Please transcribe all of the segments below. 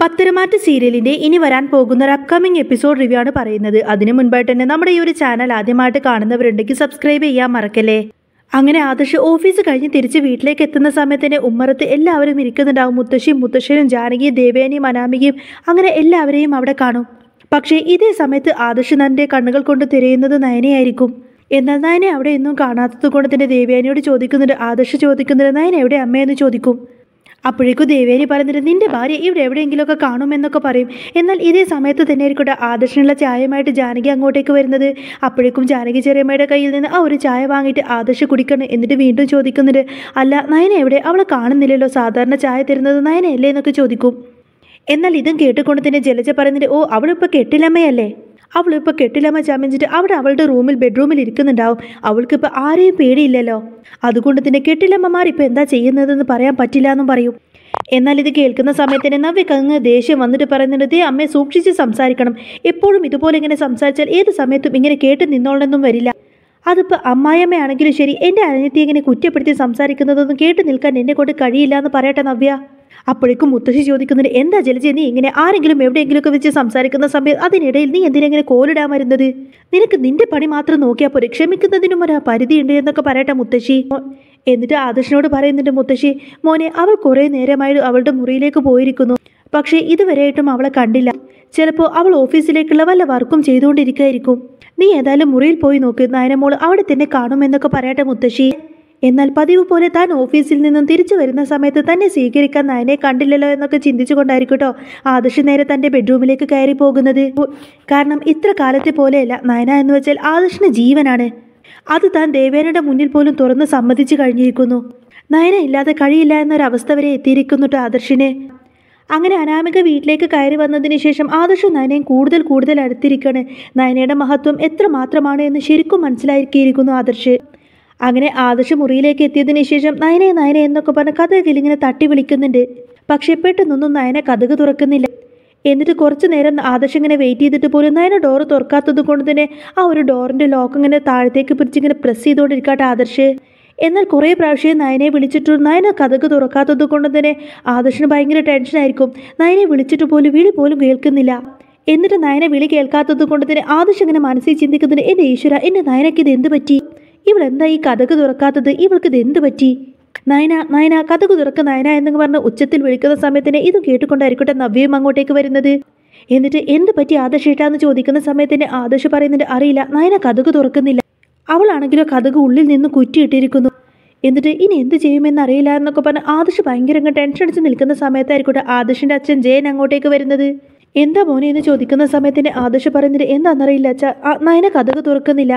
പത്തരമാറ്റ് സീരിയലിന്റെ ഇനി വരാൻ പോകുന്ന ഒരു അപ്കമിംഗ് എപ്പിസോഡ് റിവ്യൂ ആണ് പറയുന്നത്. അതിനു മുൻപായിട്ട് തന്നെ നമ്മുടെ ഈ ഒരു ചാനൽ ആദ്യമായിട്ട് കാണുന്നവരുണ്ടെങ്കിൽ സബ്സ്ക്രൈബ് ചെയ്യാൻ മറക്കല്ലേ? അങ്ങനെ ആദർശ് ഓഫീസ് കഴിഞ്ഞ് തിരിച്ച് വീട്ടിലേക്ക് എത്തുന്ന സമയത്ത് തന്നെ ഉമ്മറത്ത് എല്ലാവരും ഇരിക്കുന്നുണ്ടാവും. മുത്തശ്ശിയും മുത്തശ്ശനും ജാനകിയും ദേവേനിയും അനാമികയും അങ്ങനെ എല്ലാവരെയും അവിടെ കാണും. പക്ഷേ ഇതേ സമയത്ത് ആദർശ് തന്റെ കണ്ണുകൾ കൊണ്ട് തിരയുന്നത് നയനയായിരിക്കും. എന്നാൽ നയനെ അവിടെ ഒന്നും കാണാത്തത് കൊണ്ട് തന്നെ ദേവയാനിയോട് ചോദിക്കുന്നുണ്ട്. ആദർശ് ചോദിക്കുന്നുണ്ട് നയനെ എവിടെ അമ്മയെന്ന് ചോദിക്കും? അപ്പോഴേക്കും ദേവേരി പറയുന്നത് നിന്റെ ഭാര്യ ഇവിടെ എവിടെയെങ്കിലുമൊക്കെ കാണുമെന്നൊക്കെ പറയും. എന്നാൽ ഇതേ സമയത്ത് തന്നെ ആയിരിക്കട്ടെ ആദർശനുള്ള ചായയുമായിട്ട് ജാനകി അങ്ങോട്ടേക്ക് വരുന്നത്. അപ്പോഴേക്കും ജാനകി ചെറിയമ്മയുടെ കയ്യിൽ നിന്ന് ആ ഒരു ചായ വാങ്ങിയിട്ട് ആദർശ് കുടിക്കണം എന്നിട്ട് വീണ്ടും ചോദിക്കുന്നുണ്ട്. അല്ല നയന എവിടെ? അവളെ കാണുന്നില്ലല്ലോ. സാധാരണ ചായ തരുന്നത് നയനയല്ലേ? എന്നൊക്കെ ചോദിക്കും. എന്നാൽ ഇതും കേട്ടുകൊണ്ട് തന്നെ ജലജ പറയുന്നുണ്ട് ഓ അവളിപ്പോൾ കെട്ടിലമ്മയല്ലേ അവളിപ്പോൾ കെട്ടിലമ്മ ചമഞ്ഞിട്ട് അവിടെ അവളുടെ റൂമിൽ ബെഡ്റൂമിൽ ഇരിക്കുന്നുണ്ടാവും. അവൾക്കിപ്പോൾ ആരെയും പേടിയില്ലല്ലോ. അതുകൊണ്ട് തന്നെ കെട്ടിലമ്മമാർ ഇപ്പോൾ എന്താ ചെയ്യുന്നതെന്ന് പറയാൻ പറ്റില്ല എന്നും പറയും. എന്നാൽ ഇത് കേൾക്കുന്ന സമയത്ത് തന്നെ നവ്യക്ക് അങ്ങ് ദേഷ്യം വന്നിട്ട് പറയുന്നുണ്ട് ദേ അമ്മയെ സൂക്ഷിച്ച് സംസാരിക്കണം. എപ്പോഴും ഇതുപോലെ ഇങ്ങനെ സംസാരിച്ചാൽ ഏത് സമയത്തും ഇങ്ങനെ കേട്ട് നിന്നോളെന്നും വരില്ല. അതിപ്പോൾ അമ്മായിയമ്മയാണെങ്കിലും ശരി എന്റെ അനിയത്തി ഇങ്ങനെ കുറ്റപ്പെടുത്തി സംസാരിക്കുന്നതൊന്നും കേട്ട് നിൽക്കാൻ എന്നെ കൊണ്ട് കഴിയില്ല എന്ന് പറയട്ടെ നവ്യ. അപ്പോഴേക്കും മുത്തശ്ശി ചോദിക്കുന്നതിന് എന്താ ജലജി നീ ഇങ്ങനെ ആരെങ്കിലും എവിടെയെങ്കിലുമൊക്കെ വെച്ച് സംസാരിക്കുന്ന സമയത്ത് അതിനിടയിൽ നീ എന്തിനെങ്ങനെ കോലിടാൻ വരുന്നത് നിനക്ക് നിന്റെ പണി മാത്രം നോക്കിയാൽ പോരെ ക്ഷമിക്കുന്നതിനും ഒരു പരിധിയുണ്ട് എന്നൊക്കെ പറയട്ടെ മുത്തശ്ശി. എന്നിട്ട് ആദർശനോട് പറയുന്നുണ്ട് മുത്തശ്ശി മോനെ അവൾ കുറേ നേരമായി അവളുടെ മുറിയിലേക്ക് പോയിരിക്കുന്നു. പക്ഷേ ഇതുവരെയായിട്ടും അവളെ കണ്ടില്ല. ചിലപ്പോൾ അവൾ ഓഫീസിലേക്കുള്ള വല്ല വർക്കും ചെയ്തുകൊണ്ടിരിക്കുകയായിരിക്കും നീ ഏതായാലും മുറിയിൽ പോയി നോക്ക് നായനമോൾ അവിടെ തന്നെ കാണുമെന്നൊക്കെ പറയട്ടെ മുത്തശ്ശി. എന്നാൽ പതിവ് പോലെ താൻ ഓഫീസിൽ നിന്നും തിരിച്ചു വരുന്ന സമയത്ത് തന്നെ സ്വീകരിക്കാൻ നയനെ കണ്ടില്ലല്ലോ എന്നൊക്കെ ചിന്തിച്ചുകൊണ്ടായിരിക്കട്ടോ ആദർശ് നേരെ തന്റെ ബെഡ്റൂമിലേക്ക് കയറി പോകുന്നത്. കാരണം ഇത്ര കാലത്തെ പോലെയല്ല നയന എന്ന് വെച്ചാൽ ആദർശിന് ജീവനാണ്. അത് താൻ ദേവേനയുടെ മുന്നിൽ പോലും തുറന്ന് സമ്മതിച്ചു കഴിഞ്ഞിരിക്കുന്നു. നയന ഇല്ലാതെ കഴിയില്ല എന്നൊരവസ്ഥ വരെ എത്തിയിരിക്കുന്നുട്ടോ ആദർശിന്. അങ്ങനെ അനാമിക വീട്ടിലേക്ക് കയറി വന്നതിന് ശേഷം ആദർശം നയനയും കൂടുതൽ കൂടുതൽ അടുത്തിരിക്കുകയാണ് നയനയുടെ മഹത്വം എത്ര മാത്രമാണ് എന്ന് ശരിക്കും മനസ്സിലാക്കിയിരിക്കുന്നു ആദർശ്. അങ്ങനെ ആദർശ് മുറിയിലേക്ക് എത്തിയതിനു ശേഷം നയനെ നയനെ എന്നൊക്കെ പറഞ്ഞ് കഥകിൽ ഇങ്ങനെ തട്ടി വിളിക്കുന്നുണ്ട്. പക്ഷേ പെട്ടെന്നൊന്നും നയനെ കഥക് തുറക്കുന്നില്ല. എന്നിട്ട് കുറച്ചു നേരം ആദർശ് ഇങ്ങനെ വെയിറ്റ് ചെയ്തിട്ട് പോലും നയന ഡോറ് തുറക്കാത്തത് കൊണ്ട് തന്നെ ആ ഒരു ഡോറിന്റെ ലോക്ക് ഇങ്ങനെ താഴത്തേക്ക് പിടിച്ച് ഇങ്ങനെ പ്രസ് ചെയ്തുകൊണ്ടിരിക്കട്ടെ ആദർശ്. എന്നാൽ കുറേ പ്രാവശ്യം നയനെ വിളിച്ചിട്ട് നയന കഥക് തുറക്കാത്തത് കൊണ്ട് തന്നെ ആദർശിന് ഭയങ്കര ടെൻഷനായിരിക്കും നയനെ വിളിച്ചിട്ട് പോലും വിളി പോലും കേൾക്കുന്നില്ല. എന്നിട്ട് നയനെ വിളി കേൾക്കാത്തത് കൊണ്ട് തന്നെ ആദർശ് ഇങ്ങനെ മനസ്സിൽ ചിന്തിക്കുന്നതിന് എന്റെ ഈശ്വര എന്റെ നയനയ്ക്ക് ഇത് എന്ത് പറ്റി? ഇവളെന്താ ഈ കഥക് തുറക്കാത്തത്? ഇവൾക്ക് ഇത് എന്ത് പറ്റി? നയന നയന കഥക് തുറക്ക് നയന എന്നൊക്കെ പറഞ്ഞ് ഉച്ചത്തിൽ വിളിക്കുന്ന സമയത്തിന് ഇതും കേട്ടുകൊണ്ടായിരിക്കട്ടെ നവ്യയും അങ്ങോട്ടേക്ക് വരുന്നത്. എന്നിട്ട് എന്ത് പറ്റി ആദർശേട്ടാന്ന് ചോദിക്കുന്ന സമയത്തിന് ആദർശ് പറയുന്നുണ്ട് അറിയില്ല നയന കഥക് തുറക്കുന്നില്ല. അവളാണെങ്കിലും കഥക് ഉള്ളിൽ നിന്ന് കുറ്റിയിട്ടിരിക്കുന്നു. എന്നിട്ട് ഇനി എന്ത് ചെയ്യുമെന്ന് അറിയില്ല എന്നൊക്കെ പറഞ്ഞ് ആദർശ് ഭയങ്കര ടെൻഷൻ അടിച്ച് നിൽക്കുന്ന സമയത്തായിരിക്കട്ടെ ആദർശിന്റെ അച്ഛൻ ജയൻ അങ്ങോട്ടേക്ക് വരുന്നത്. എന്താ മോനെ എന്ന് ചോദിക്കുന്ന സമയത്തിന് ആദർശ് പറയുന്നത് എന്താണെന്നറിയില്ല അച്ഛ നയന കഥക് തുറക്കുന്നില്ല.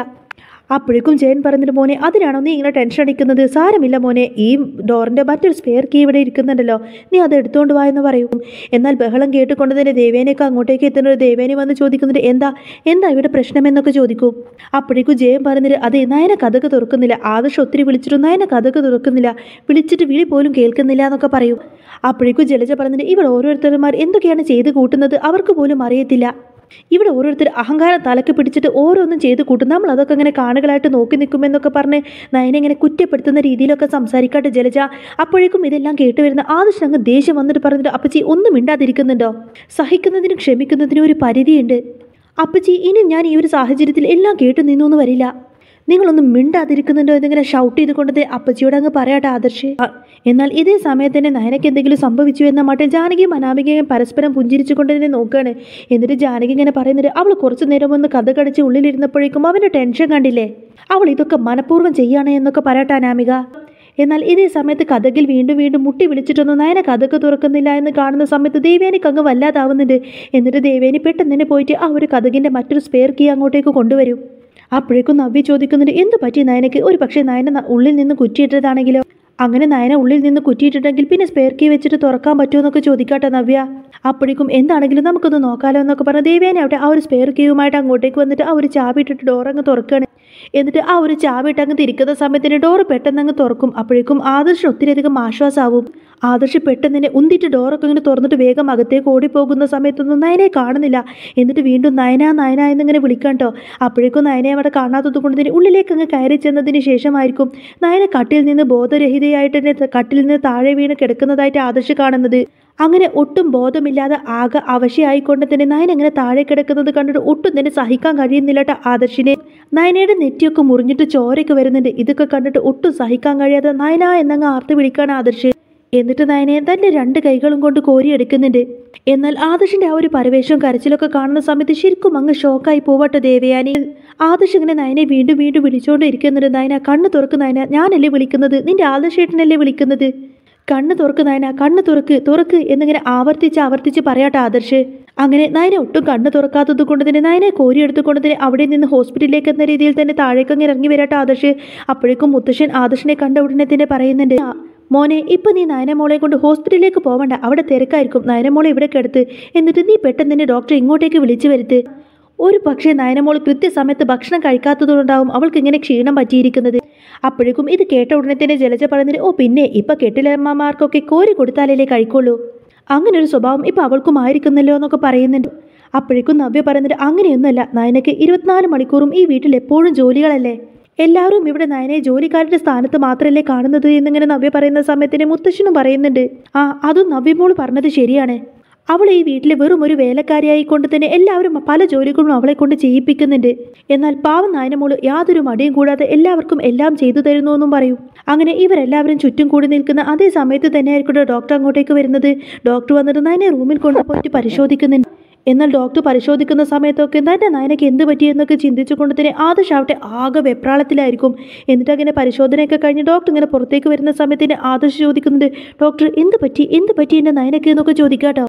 അപ്പോഴേക്കും ജയൻ പറഞ്ഞിട്ട് മോനെ അതിനാണോ നീ ഇങ്ങനെ ടെൻഷൻ അടിക്കുന്നത്? സാരമില്ല മോനെ. ഈ ഡോറിന്റെ മറ്റൊരു സ്പെയർ കീ ഇവിടെ ഇരിക്കുന്നുണ്ടല്ലോ. നീ അത് എടുത്തുകൊണ്ട് വാ എന്ന് പറയും. എന്നാൽ ബഹളം കേട്ടുകൊണ്ട് തന്നെ ദേവേനയൊക്കെ അങ്ങോട്ടേക്ക് എത്തുന്നത് ദേവേനെ വന്ന് ചോദിക്കുന്നുണ്ട് എന്താ? എന്താ ഇവിടെ പ്രശ്നമെന്നൊക്കെ ചോദിക്കും. അപ്പോഴേക്കും ജയൻ പറഞ്ഞിട്ട് അതെ നയന കഥക്ക് തുറക്കുന്നില്ല. ആദർശം ഒത്തിരി വിളിച്ചിട്ടും നയന കഥക്ക് തുറക്കുന്നില്ല. വിളിച്ചിട്ട് വിളി പോലും കേൾക്കുന്നില്ല എന്നൊക്കെ പറയും. അപ്പോഴേക്കും ജലജ പറഞ്ഞിട്ട് ഇവിടെ ഓരോരുത്തർമാർ എന്തൊക്കെയാണ് ചെയ്ത് കൂട്ടുന്നത്? അവർക്ക് പോലും അറിയത്തില്ല. ഇവിടെ ഓരോരുത്തർ അഹങ്കാരം തലക്ക് പിടിച്ചിട്ട് ഓരോന്നും ചെയ്ത് കൂട്ടും. നമ്മൾ അതൊക്കെ ഇങ്ങനെ കാണുകളായിട്ട് നോക്കി നിൽക്കുമെന്നൊക്കെ പറഞ്ഞ് നയനെ ഇങ്ങനെ കുറ്റപ്പെടുത്തുന്ന രീതിയിലൊക്കെ സംസാരിക്കാട്ട് ജലജ അപ്പോഴേക്കും ഇതെല്ലാം കേട്ട് വരുന്ന ആദർശം അങ്ങ് ദേഷ്യം വന്നിട്ട് പറഞ്ഞിട്ട് അപ്പച്ചി ഒന്നും മിണ്ടാതിരിക്കുന്നുണ്ടോ? സഹിക്കുന്നതിനും ക്ഷമിക്കുന്നതിനും ഒരു പരിധിയുണ്ട്. അപ്പച്ചി ഇനി ഞാൻ ഈ ഒരു സാഹചര്യത്തിൽ എല്ലാം കേട്ടു നിന്നു വരില്ല. നിങ്ങളൊന്നും മിണ്ടാതിരിക്കുന്നുണ്ടോ എന്നിങ്ങനെ ഷൗട്ട് ചെയ്തുകൊണ്ട് അപ്പച്ചിയോട് അങ്ങ് പറയാട്ടെ ആദർശ്. എന്നാൽ ഇതേ സമയത്ത് തന്നെ നയനയ്ക്ക് എന്തെങ്കിലും സംഭവിച്ചു എന്ന മട്ടിൽ ജാനകിയും അനാമികയും പരസ്പരം പുഞ്ചിരിച്ചുകൊണ്ട് തന്നെ നോക്കുകയാണ്. എന്നിട്ട് ജാനകി ഇങ്ങനെ പറയുന്നത് അവൾ കുറച്ചു നേരം ഒന്ന് കഥ കടിച്ച് ഉള്ളിലിരുന്നപ്പോഴേക്കും അവന്റെ ടെൻഷൻ കണ്ടില്ലേ? അവൾ ഇതൊക്കെ മനഃപൂർവം ചെയ്യാണ് എന്നൊക്കെ പറയട്ടെ അനാമിക. എന്നാൽ ഇതേ സമയത്ത് കഥകിൽ വീണ്ടും വീണ്ടും മുട്ടി വിളിച്ചിട്ടൊന്നും നയന കഥക്ക് തുറക്കുന്നില്ല എന്ന് കാണുന്ന സമയത്ത് ദേവേനിക്ക് അങ്ങ് വല്ലാതാവുന്നുണ്ട്. എന്നിട്ട് ദേവേനി പെട്ടെന്ന് തന്നെ പോയിട്ട് ആ ഒരു കഥകിന്റെ മറ്റൊരു സ്പെയർ കീ അങ്ങോട്ടേക്ക് കൊണ്ടുവരും. അപ്പോഴേക്കും നവ്യ ചോദിക്കുന്നുണ്ട് എന്ത് പറ്റി നയനയ്ക്ക്? ഒരു പക്ഷേ നയന ഉള്ളിൽ നിന്ന് കുറ്റിയിട്ടതാണെങ്കിലോ അങ്ങനെ നയന ഉള്ളിൽ നിന്ന് കുറ്റിയിട്ടുണ്ടെങ്കിൽ പിന്നെ സ്പെയർ കീ വെച്ചിട്ട് തുറക്കാൻ പറ്റുമോ എന്നൊക്കെ ചോദിക്കാട്ടെ നവ്യ. അപ്പോഴേക്കും എന്താണെങ്കിലും നമുക്കൊന്ന് നോക്കാലോ എന്നൊക്കെ പറഞ്ഞ് ദേവേനെ അവിടെ ആ ഒരു സ്പെയർ കീയുമായിട്ട് അങ്ങോട്ടേക്ക് വന്നിട്ട് ആ ഒരു ചാവിട്ടിട്ട് ഡോർ തുറക്കുകയാണ് എന്നിട്ട് ആ ഒരു ചാവി ഇട്ട് അങ്ങ് തിരിക്കുന്ന സമയത്തിന് ഡോറ് പെട്ടെന്ന് അങ്ങ് തുറക്കും. അപ്പോഴേക്കും ആദർശ് ഒത്തിരിയധികം ആശ്വാസമാവും. ആദർശ് പെട്ടെന്ന് തന്നെ ഉന്തിട്ട് ഡോറൊക്കെ ഇങ്ങനെ തുറന്നിട്ട് വേഗം അകത്തേക്ക് ഓടിപ്പോകുന്ന സമയത്തൊന്നും നയനെ കാണുന്നില്ല. എന്നിട്ട് വീണ്ടും നയന നയന എന്നിങ്ങനെ വിളിക്കാൻ കേട്ടോ അപ്പോഴേക്കും നയനെ അവിടെ കാണാത്തത് കൊണ്ട് തന്നെ ഉള്ളിലേക്ക് അങ്ങ് കയറി ചെന്നതിന് ശേഷമായിരിക്കും നയന കട്ടിൽ നിന്ന് ബോധരഹിതയായിട്ട് തന്നെ കട്ടിൽ നിന്ന് താഴെ വീണ് കിടക്കുന്നതായിട്ട് ആദർശ് കാണുന്നത്. അങ്ങനെ ഒട്ടും ബോധമില്ലാതെ ആകെ അവശയായിക്കൊണ്ട് തന്നെ നയൻ അങ്ങനെ താഴെ കിടക്കുന്നത് കണ്ടിട്ട് ഒട്ടും തന്നെ സഹിക്കാൻ കഴിയുന്നില്ല കേട്ടോ ആദർശിനെ. നയനയുടെ നെറ്റിയൊക്കെ മുറിഞ്ഞിട്ട് ചോരയൊക്കെ വരുന്നുണ്ട്. ഇതൊക്കെ കണ്ടിട്ട് ഒട്ടും സഹിക്കാൻ കഴിയാതെ നയന എന്നങ്ങ് ആർത്ത് വിളിക്കാണ് ആദർശ്. എന്നിട്ട് നയനയെ തന്റെ രണ്ട് കൈകളും കൊണ്ട് കോരിയെടുക്കുന്നുണ്ട്. എന്നാൽ ആദർശിന്റെ ആ ഒരു പരവേശവും കരച്ചിലൊക്കെ കാണുന്ന സമയത്ത് ശരിക്കും അങ്ങ് ഷോക്കായി പോവട്ടെ ദേവയാനി. ആദർശ് ഇങ്ങനെ നയനെ വീണ്ടും വീണ്ടും വിളിച്ചുകൊണ്ട് ഇരിക്കുന്നുണ്ട്. നയന കണ്ണ് തുറക്കുന്ന നയന. ഞാനല്ലേ വിളിക്കുന്നത്? നിന്റെ ആദർശേട്ടനല്ലേ വിളിക്കുന്നത്? കണ്ണ് തുറക്ക് നയന കണ്ണ് തുറക്ക് തുറക്ക് എന്നിങ്ങനെ ആവർത്തിച്ച് ആവർത്തിച്ച് പറയാട്ടെ ആദർശ്. അങ്ങനെ നയന ഒട്ടും കണ്ണ് തുറക്കാത്തത് കൊണ്ട് തന്നെ നയനെ കോരിയെടുത്തുകൊണ്ട് തന്നെ അവിടെ നിന്ന് ഹോസ്പിറ്റലിലേക്ക് എന്ന രീതിയിൽ തന്നെ താഴേക്ക് ഇറങ്ങി വരാട്ടെ ആദർശ്. അപ്പോഴേക്കും മുത്തശ്ശൻ ആദർശിനെ കണ്ട ഉടനെ തന്നെ പറയുന്നുണ്ട് "ആ, മോനെ ഇപ്പം നീ നയനമോളെ കൊണ്ട് ഹോസ്പിറ്റലിലേക്ക് പോവണ്ട. അവിടെ തിരക്കായിരിക്കും. നയനമോളെ ഇവിടെ കിടത്ത്. എന്നിട്ട് നീ പെട്ടെന്ന് തന്നെ ഡോക്ടറെ ഇങ്ങോട്ടേക്ക് വിളിച്ചു വരുത്ത്. ഒരു പക്ഷേ നയനമോൾ കൃത്യസമയത്ത് ഭക്ഷണം കഴിക്കാത്തതുകൊണ്ടാവും അവൾക്ക് ഇങ്ങനെ ക്ഷീണം പറ്റിയിരിക്കുന്നത്. അപ്പോഴേക്കും ഇത് കേട്ട ഉടനെ തന്നെ ജലജ പറഞ്ഞിട്ട് ഓ പിന്നെ ഇപ്പൊ കെട്ടിലമ്മമാർക്കൊക്കെ കോരി കൊടുത്താലല്ലേ കഴിക്കുള്ളൂ? അങ്ങനെ ഒരു സ്വഭാവം ഇപ്പൊ അവൾക്കും ആയിരിക്കുന്നല്ലോ എന്നൊക്കെ പറയുന്നുണ്ട്. അപ്പോഴേക്കും നവ്യ പറയുന്നത് അങ്ങനെയൊന്നുമല്ല നയനക്ക് ഇരുപത്തിനാല് മണിക്കൂറും ഈ വീട്ടിൽ എപ്പോഴും ജോലികളല്ലേ? എല്ലാവരും ഇവിടെ നയനെ ജോലിക്കാരുടെ സ്ഥാനത്ത് മാത്രമല്ലേ കാണുന്നത്? എന്നിങ്ങനെ നവ്യ പറയുന്ന സമയത്തിന് മുത്തശ്ശനും പറയുന്നുണ്ട് ആ അതും നവ്യമോൾ പറഞ്ഞത് ശരിയാണ്. അവൾ ഈ വീട്ടിലെ വെറും ഒരു വേലക്കാരിയായി കൊണ്ട് തന്നെ എല്ലാവരും പല ജോലികളും അവളെ കൊണ്ട് ചെയ്യിപ്പിക്കുന്നുണ്ട്. എന്നാൽ പാവം നായനമോൾ യാതൊരു മടിയും കൂടാതെ എല്ലാവർക്കും എല്ലാം ചെയ്തു തരുന്നു എന്നും പറയും. അങ്ങനെ ഇവരെല്ലാവരും ചുറ്റും കൂടി നിൽക്കുന്ന അതേ സമയത്ത് തന്നെ തന്നെയായിരിക്കും ഡോക്ടർ അങ്ങോട്ടേക്ക് വരുന്നത്. ഡോക്ടർ വന്നിട്ട് നയനെ റൂമിൽ കൊണ്ടുപോയിട്ട് പരിശോധിക്കുന്നുണ്ട്. എന്നാൽ ഡോക്ടർ പരിശോധിക്കുന്ന സമയത്തൊക്കെ തന്റെ നയനക്ക് എന്ത് പറ്റിയെന്നൊക്കെ ചിന്തിച്ചുകൊണ്ട് തന്നെ ആദർശാവട്ടെ ആകെ വെപ്രാളത്തിലായിരിക്കും. എന്നിട്ട് അങ്ങനെ പരിശോധനയൊക്കെ കഴിഞ്ഞ് ഡോക്ടർ ഇങ്ങനെ പുറത്തേക്ക് വരുന്ന സമയത്തിന് ആദർശ് ചോദിക്കുന്നുണ്ട് ഡോക്ടർ എന്ത് പറ്റി? എന്ത് പറ്റി എന്റെ നയനക്ക്? എന്നൊക്കെ ചോദിക്കാട്ടോ.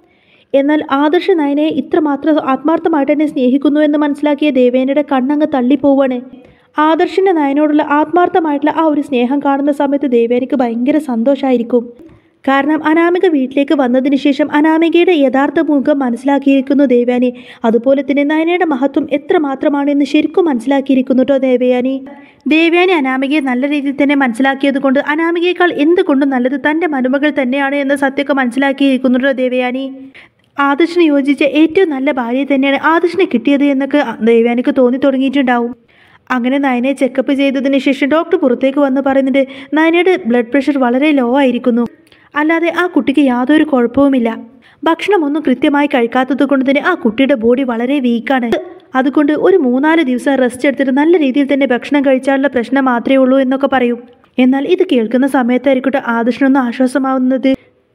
എന്നാൽ ആദർശ നയനെ ഇത്രമാത്രം ആത്മാർത്ഥമായിട്ട് എന്നെ സ്നേഹിക്കുന്നു എന്ന് മനസ്സിലാക്കിയ ദേവേനയുടെ കണ്ണങ്ങ് തള്ളിപ്പോവാണ്. ആദർശിന്റെ നയനോടുള്ള ആത്മാർത്ഥമായിട്ടുള്ള ആ ഒരു സ്നേഹം കാണുന്ന സമയത്ത് ദേവേനയ്ക്ക് ഭയങ്കര സന്തോഷമായിരിക്കും കാരണം അനാമിക വീട്ടിലേക്ക് വന്നതിന് ശേഷം അനാമികയുടെ യഥാർത്ഥ മുഖം മനസ്സിലാക്കിയിരിക്കുന്നു ദേവയാനി അതുപോലെ തന്നെ നയനയുടെ മഹത്വം എത്രമാത്രമാണെന്ന് ശരിക്കും മനസ്സിലാക്കിയിരിക്കുന്നു കേട്ടോ ദേവയാനി ദേവയാനി അനാമികയെ നല്ല രീതിയിൽ തന്നെ മനസ്സിലാക്കിയത് കൊണ്ട് അനാമികയേക്കാൾ എന്തുകൊണ്ടും നല്ലത് തന്റെ മരുമകൾ തന്നെയാണ് എന്ന സത്യമൊക്കെ മനസ്സിലാക്കിയിരിക്കുന്നു കേട്ടോ ദേവയാനി ആദർശിന് യോജിച്ച ഏറ്റവും നല്ല ഭാര്യയെ തന്നെയാണ് ആദർശിനെ കിട്ടിയത് എന്നൊക്കെ ദേവയാനിക്ക് തോന്നി തുടങ്ങിയിട്ടുണ്ടാവും. അങ്ങനെ നയനെ ചെക്കപ്പ് ചെയ്തതിന് ശേഷം ഡോക്ടർ പുറത്തേക്ക് വന്ന് പറയുന്നുണ്ട് നയനയുടെ ബ്ലഡ് പ്രഷർ വളരെ ലോ ആയിരിക്കുന്നു. അല്ലാതെ ആ കുട്ടിക്ക് യാതൊരു കുഴപ്പവുമില്ല. ഭക്ഷണമൊന്നും കൃത്യമായി കഴിക്കാത്തത് കൊണ്ട് തന്നെ ആ കുട്ടിയുടെ ബോഡി വളരെ വീക്കാണ് അതുകൊണ്ട് ഒരു മൂന്നാൽ ദിവസം റെസ്റ്റ് എടുത്തിട്ട് നല്ല രീതിയിൽ തന്നെ ഭക്ഷണം കഴിച്ചാലുള്ള പ്രശ്നം മാത്രമേ ഉള്ളൂ എന്നൊക്കെ പറയും. എന്നാൽ ഇത് കേൾക്കുന്ന സമയത്തായിരിക്കട്ടെ ആദർശനൊന്ന് ആശ്വാസമാവുന്നത്.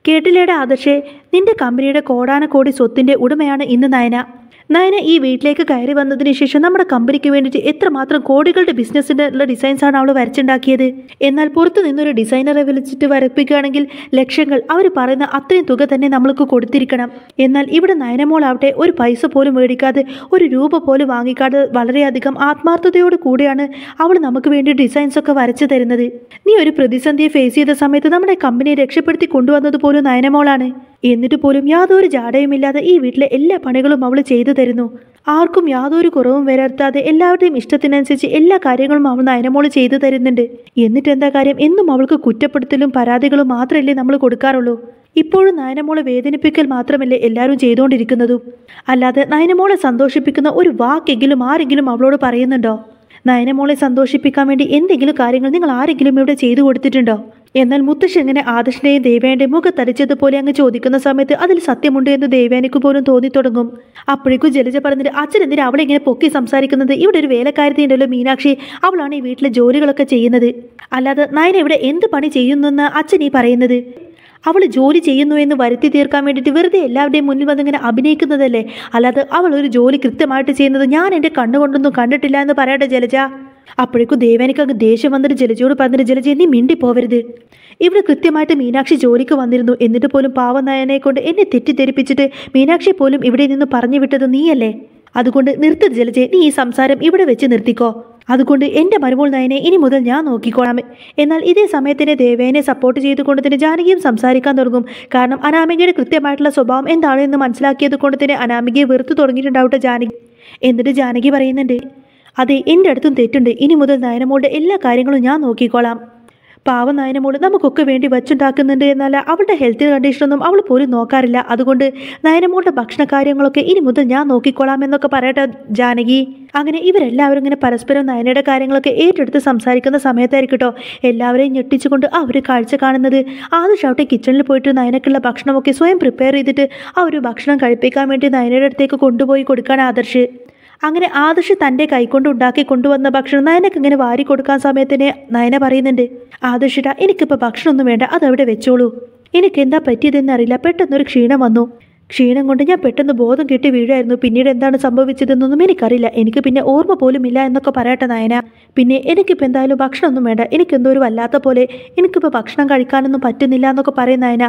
കേട്ടില്ലേടെ ആദർശേ? നിന്റെ കമ്പനിയുടെ കോടാനക്കോടി സ്വത്തിന്റെ ഉടമയാണ് ഇന്ന് നയന. നയന ഈ വീട്ടിലേക്ക് കയറി വന്നതിന് ശേഷം നമ്മുടെ കമ്പനിക്ക് വേണ്ടിയിട്ട് എത്രമാത്രം കോടികളുടെ ബിസിനസ്സിന്റെ ഉള്ള ഡിസൈൻസ് ആണ് അവൾ വരച്ചുണ്ടാക്കിയത്. എന്നാൽ പുറത്തു നിന്നൊരു ഡിസൈനറെ വിളിച്ചിട്ട് വരപ്പിക്കുകയാണെങ്കിൽ ലക്ഷങ്ങൾ അവർ പറയുന്ന അത്രയും തുക തന്നെ നമ്മൾക്ക് കൊടുത്തിരിക്കണം. എന്നാൽ ഇവിടെ നയനമോളാവട്ടെ ഒരു പൈസ പോലും മേടിക്കാതെ ഒരു രൂപ പോലും വാങ്ങിക്കാതെ വളരെയധികം ആത്മാർത്ഥതയോട് കൂടിയാണ് അവൾ നമുക്ക് വേണ്ടി ഡിസൈൻസ് ഒക്കെ വരച്ചു തരുന്നത്. നീ ഒരു പ്രതിസന്ധിയെ ഫേസ് ചെയ്ത സമയത്ത് നമ്മുടെ കമ്പനിയെ രക്ഷപ്പെടുത്തി കൊണ്ടുവന്നത് പോലും നയനമോളാണ്. എന്നിട്ട് പോലും യാതൊരു ജാടയുമില്ലാതെ ഈ വീട്ടിലെ എല്ലാ പണികളും അവൾ ചെയ്തു തരുന്നു. ആർക്കും യാതൊരു കുറവും വരർത്താതെ എല്ലാവരുടെയും ഇഷ്ടത്തിനനുസരിച്ച് എല്ലാ കാര്യങ്ങളും അവൾ നയനമോൾ ചെയ്തു തരുന്നുണ്ട്. എന്നിട്ട് എന്താ കാര്യം? എന്നും അവൾക്ക് കുറ്റപ്പെടുത്തലും പരാതികളും മാത്രമല്ലേ നമ്മൾ കൊടുക്കാറുള്ളൂ. ഇപ്പോഴും നയനമോളെ വേദനിപ്പിക്കൽ മാത്രമല്ലേ എല്ലാവരും ചെയ്തുകൊണ്ടിരിക്കുന്നതും അല്ലാതെ നയനമോളെ സന്തോഷിപ്പിക്കുന്ന ഒരു വാക്കെങ്കിലും ആരെങ്കിലും അവളോട് പറയുന്നുണ്ടോ? നയനമോളെ സന്തോഷിപ്പിക്കാൻ വേണ്ടി എന്തെങ്കിലും കാര്യങ്ങൾ നിങ്ങൾ ആരെങ്കിലും ഇവിടെ ചെയ്തു കൊടുത്തിട്ടുണ്ടോ? എന്നാൽ മുത്തശ്ശി എങ്ങനെ ദേവേന്റെ മുഖത്തരച്ചതുപോലെ അങ്ങ് ചോദിക്കുന്ന സമയത്ത് അതിൽ സത്യമുണ്ട് എന്ന് ദേവേനയ്ക്ക് പോലും തോന്നി തുടങ്ങും അപ്പോഴേക്കും ജലജ പറഞ്ഞിട്ട് അച്ഛൻ എന്തിനാ അവളെ ഇങ്ങനെ പൊക്കി സംസാരിക്കുന്നത്? ഇവിടെ ഒരു വേലക്കാരത്തി ഉണ്ടല്ലോ മീനാക്ഷി. അവളാണ് ഈ വീട്ടിലെ ജോലികളൊക്കെ ചെയ്യുന്നത്. അല്ലാതെ നയന ഇവിടെ എന്ത് പണി ചെയ്യുന്നെന്ന് അച്ഛൻ ഈ പറയുന്നത്? അവൾ ജോലി ചെയ്യുന്നു എന്ന് വരുത്തി തീർക്കാൻ വേണ്ടിയിട്ട് വെറുതെ എല്ലാവരുടെയും മുന്നിൽ വന്നിങ്ങനെ അഭിനയിക്കുന്നതല്ലേ? അല്ലാതെ അവൾ ഒരു ജോലി കൃത്യമായിട്ട് ചെയ്യുന്നത് ഞാൻ എന്റെ കണ്ണുകൊണ്ടൊന്നും കണ്ടിട്ടില്ല എന്ന് പറയട്ടെ ജലജ. അപ്പോഴേക്കും ദേവേനയ്ക്ക് അങ്ങ് ദേഷ്യം വന്നിട്ട് ജലജയോട് പറഞ്ഞിട്ട് ജലജ നീ മിണ്ടി പോവരുത് ഇവിടെ കൃത്യമായിട്ട് മീനാക്ഷി ജോലിക്ക് വന്നിരുന്നു. എന്നിട്ട് പോലും പാവനായനെ കൊണ്ട് എന്നെ തെറ്റിദ്ധരിപ്പിച്ചിട്ട് മീനാക്ഷി പോലും ഇവിടെ നിന്ന് പറഞ്ഞു വിട്ടത് നീയല്ലേ? അതുകൊണ്ട് നിർത്ത് ജലജെ നീ ഈ സംസാരം ഇവിടെ വെച്ച് നിർത്തിക്കോ. അതുകൊണ്ട് എന്റെ മരുമോൾ നയനെ ഇനി മുതൽ ഞാൻ നോക്കിക്കോളാം. എന്നാൽ ഇതേ സമയത്തിന് ദേവേനെ സപ്പോർട്ട് ചെയ്തുകൊണ്ട് തന്നെ ജാനകിയും സംസാരിക്കാൻ തുടങ്ങും. കാരണം അനാമികയുടെ കൃത്യമായിട്ടുള്ള സ്വഭാവം എന്താണെന്ന് മനസ്സിലാക്കിയത് കൊണ്ട് തന്നെ അനാമികയെ വെറുത്തു തുടങ്ങിയിട്ടുണ്ടാവട്ടെ ജാനകി. എന്നിട്ട് ജാനകി പറയുന്നുണ്ട് അതെ എന്റെ അടുത്തും തെറ്റുണ്ട്. ഇനി മുതൽ നയനമോളുടെ എല്ലാ കാര്യങ്ങളും ഞാൻ നോക്കിക്കോളാം. പാവം നയനമോൾ നമുക്കൊക്കെ വേണ്ടി വച്ചുണ്ടാക്കുന്നുണ്ട് എന്നാൽ അവളുടെ ഹെൽത്ത് കണ്ടീഷനൊന്നും അവൾ പോലും നോക്കാറില്ല. അതുകൊണ്ട് നയനമോളുടെ ഭക്ഷണ കാര്യങ്ങളൊക്കെ ഇനി മുതൽ ഞാൻ നോക്കിക്കോളാം എന്നൊക്കെ പറയട്ടെ ജാനകി. അങ്ങനെ ഇവരെല്ലാവരും ഇങ്ങനെ പരസ്പരം നയനയുടെ കാര്യങ്ങളൊക്കെ ഏറ്റെടുത്ത് സംസാരിക്കുന്ന സമയത്തായിരിക്കും കേട്ടോ എല്ലാവരെയും ഞെട്ടിച്ചുകൊണ്ട് ആ ഒരു കാഴ്ച കാണുന്നത്. ആദർശ് ഷൗട്ടെ കിച്ചണിൽ പോയിട്ട് നയനക്കുള്ള ഭക്ഷണമൊക്കെ സ്വയം പ്രിപ്പയർ ചെയ്തിട്ട് ആ ഒരു ഭക്ഷണം കഴിപ്പിക്കാൻ വേണ്ടി നയനയുടെ അടുത്തേക്ക് കൊണ്ടുപോയി കൊടുക്കാൻ ആദർശ്. അങ്ങനെ ആദർശ് തന്റെ കൈകൊണ്ട് ഉണ്ടാക്കി കൊണ്ടുവന്ന ഭക്ഷണം നയനക്ക് ഇങ്ങനെ വാരി കൊടുക്കാൻ സമയത്തിന് നയന പറയുന്നുണ്ട് ആദർശിട എനിക്കിപ്പോൾ ഭക്ഷണമൊന്നും വേണ്ട അതവിടെ വെച്ചോളൂ. എനിക്ക് എന്താ പറ്റിയതെന്നറിയില്ല പെട്ടെന്നൊരു ക്ഷീണം വന്നു. ക്ഷീണം കൊണ്ട് ഞാൻ പെട്ടെന്ന് ബോധം കിട്ടി വീഴായിരുന്നു പിന്നീട് എന്താണ് സംഭവിച്ചതെന്നൊന്നും എനിക്കറിയില്ല. എനിക്ക് പിന്നെ ഓർമ്മ പോലും ഇല്ല എന്നൊക്കെ പറയട്ടെ നയന. പിന്നെ എനിക്കിപ്പോൾ എന്തായാലും ഭക്ഷണമൊന്നും വേണ്ട എനിക്കെന്തോ ഒരു വല്ലാത്ത പോലെ എനിക്കിപ്പോൾ ഭക്ഷണം കഴിക്കാനൊന്നും പറ്റുന്നില്ല എന്നൊക്കെ പറയുന്ന നയന.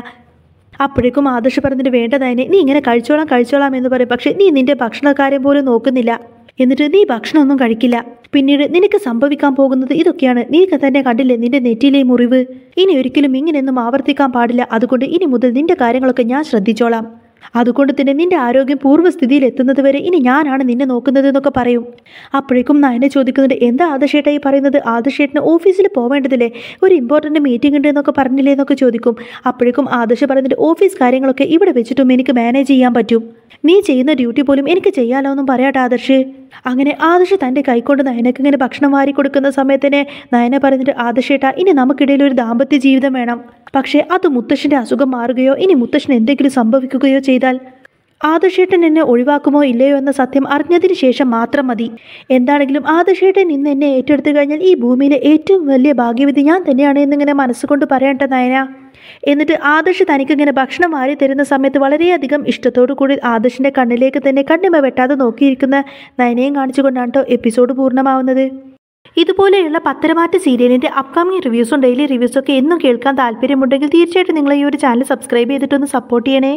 അപ്പോഴേക്കും ആദർശ് പറഞ്ഞിട്ട് വേണ്ടതായനെ നീ ഇങ്ങനെ കഴിച്ചോളാം കഴിച്ചോളാം എന്ന് പറയും. പക്ഷെ നീ നിന്റെ ഭക്ഷണക്കാരെ പോലും നോക്കുന്നില്ല. എന്നിട്ട് നീ ഭക്ഷണമൊന്നും കഴിക്കില്ല. പിന്നീട് നിനക്ക് സംഭവിക്കാൻ പോകുന്നത് ഇതൊക്കെയാണ്. നീ തന്നെ കണ്ടില്ലേ നിന്റെ നെറ്റിയിലെ മുറിവ്? ഇനി ഒരിക്കലും ഇങ്ങനെയൊന്നും ആവർത്തിക്കാൻ പാടില്ല. അതുകൊണ്ട് ഇനി മുതൽ നിന്റെ കാര്യങ്ങളൊക്കെ ഞാൻ ശ്രദ്ധിച്ചോളാം. അതുകൊണ്ട് തന്നെ നിന്റെ ആരോഗ്യം പൂർവസ്ഥിതിയിൽ എത്തുന്നത് വരെ ഇനി ഞാനാണ് നിന്നെ നോക്കുന്നത് എന്നൊക്കെ പറയും. അപ്പോഴേക്കും നയനെ ചോദിക്കുന്നുണ്ട് എന്താ ആദർശേട്ടായി പറയുന്നത്? ആദർശേട്ടന് ഓഫീസിൽ പോവേണ്ടതില്ലേ? ഒരു ഇമ്പോർട്ടന്റ് മീറ്റിംഗ് ഉണ്ട് എന്നൊക്കെ പറഞ്ഞില്ലേ? എന്നൊക്കെ ചോദിക്കും. അപ്പോഴേക്കും ആദർശ് പറയുന്നുണ്ട് ഓഫീസ് കാര്യങ്ങളൊക്കെ ഇവിടെ വെച്ചിട്ടും എനിക്ക് മാനേജ് ചെയ്യാൻ പറ്റും. നീ ചെയ്യുന്ന ഡ്യൂട്ടി പോലും എനിക്ക് ചെയ്യാലോ എന്നും പറയാട്ടെ ആദർശ്. അങ്ങനെ ആദർശ് തന്റെ കൈകൊണ്ട് നയനക്ക് ഇങ്ങനെ ഭക്ഷണം വാരി കൊടുക്കുന്ന സമയത്തിന് നയന പറഞ്ഞിട്ട് ആദർശേട്ടാ ഇനി നമുക്കിടയിൽ ഒരു ദാമ്പത്യ ജീവിതം വേണം. പക്ഷേ അത് മുത്തശ്ശന്റെ അസുഖം മാറുകയോ ഇനി മുത്തശ്ശൻ എന്തെങ്കിലും സംഭവിക്കുകയോ ചെയ്താൽ ആദർശേട്ടൻ എന്നെ ഒഴിവാക്കുമോ ഇല്ലയോ എന്ന സത്യം അറിഞ്ഞതിന് ശേഷം മാത്രം മതി. എന്താണെങ്കിലും ആദർശേട്ടൻ ഇന്ന് എന്നെ ഏറ്റെടുത്തു കഴിഞ്ഞാൽ ഈ ഭൂമിയിലെ ഏറ്റവും വലിയ ഭാഗ്യവിധി ഞാൻ തന്നെയാണ് എന്നിങ്ങനെ മനസ്സുകൊണ്ട് പറയേണ്ട നയന. എന്നിട്ട് ആദർശ് തനിക്കിങ്ങനെ ഭക്ഷണം വാരി തരുന്ന സമയത്ത് വളരെയധികം ഇഷ്ടത്തോടു കൂടി ആദർശിന്റെ കണ്ണിലേക്ക് തന്നെ കണ്ണിമ വെട്ടാതെ നോക്കിയിരിക്കുന്ന നയനയും കാണിച്ചുകൊണ്ടാണ് കേട്ടോ എപ്പിസോഡ് പൂർണമാവുന്നത്. ഇതുപോലെയുള്ള പത്തരമാറ്റ സീരിയലിന്റെ അപ്കമിങ് റിവ്യൂസും ഡെയിലി റിവ്യൂസും ഒക്കെ എന്നും കേൾക്കാൻ താല്പര്യമുണ്ടെങ്കിൽ തീർച്ചയായിട്ടും നിങ്ങൾ ഈ ഒരു ചാനൽ സബ്സ്ക്രൈബ് ചെയ്തിട്ടൊന്ന് സപ്പോർട്ട് ചെയ്യണേ.